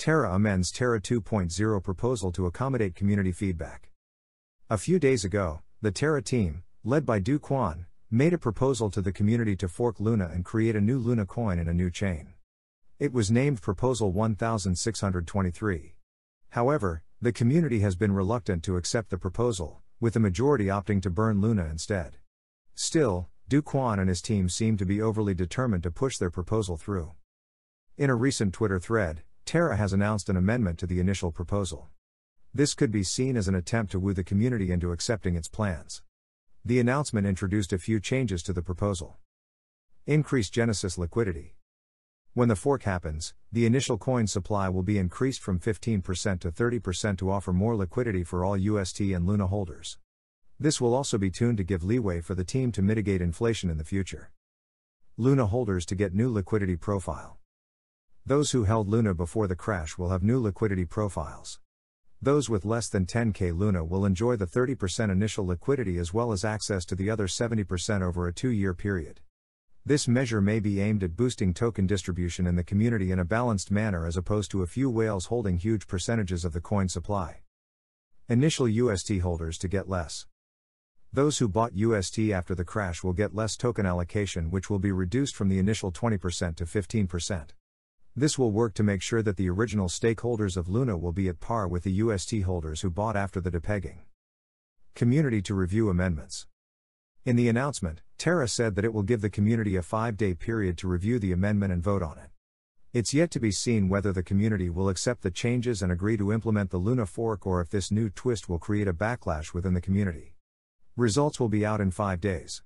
Terra amends Terra 2.0 proposal to accommodate community feedback. A few days ago, the Terra team, led by Do Kwon, made a proposal to the community to fork Luna and create a new Luna coin in a new chain. It was named Proposal 1623. However, the community has been reluctant to accept the proposal, with the majority opting to burn Luna instead. Still, Do Kwon and his team seem to be overly determined to push their proposal through. In a recent Twitter thread, Terra has announced an amendment to the initial proposal. This could be seen as an attempt to woo the community into accepting its plans. The announcement introduced a few changes to the proposal. Increase Genesis liquidity. When the fork happens, the initial coin supply will be increased from 15% to 30% to offer more liquidity for all UST and Luna holders. This will also be tuned to give leeway for the team to mitigate inflation in the future. Luna holders to get new liquidity profile. Those who held Luna before the crash will have new liquidity profiles. Those with less than 10k Luna will enjoy the 30% initial liquidity as well as access to the other 70% over a two year period. This measure may be aimed at boosting token distribution in the community in a balanced manner as opposed to a few whales holding huge percentages of the coin supply. Initial UST holders to get less. Those who bought UST after the crash will get less token allocation, which will be reduced from the initial 20% to 15%. This will work to make sure that the original stakeholders of Luna will be at par with the UST holders who bought after the depegging. Community to review amendments. In the announcement, Terra said that it will give the community a five day period to review the amendment and vote on it. It's yet to be seen whether the community will accept the changes and agree to implement the Luna fork or if this new twist will create a backlash within the community. Results will be out in five days.